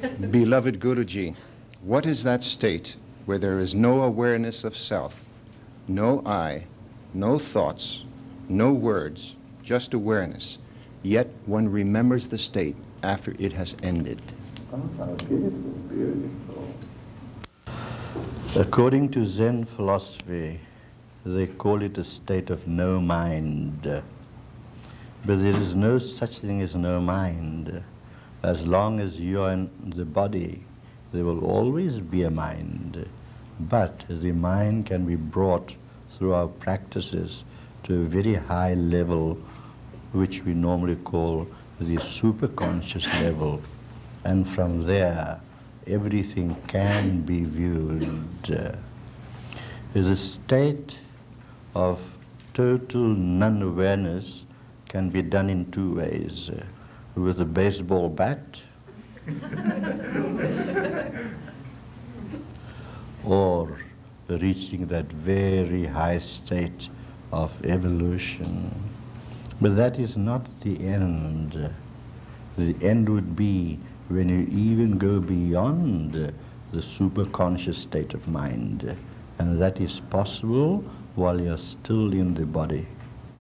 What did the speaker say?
Beloved Guruji, what is that state where there is no awareness of self, no I, no thoughts, no words, just awareness, yet one remembers the state after it has ended? According to Zen philosophy, they call it a state of no mind. But there is no such thing as no mind. As long as you are in the body, there will always be a mind. But the mind can be brought through our practices to a very high level, which we normally call the superconscious level. And from there, everything can be viewed. The state of total non-awareness can be done in two ways. With a baseball bat or reaching that very high state of evolution. But that is not the end. The end would be when you even go beyond the superconscious state of mind. And that is possible while you're still in the body.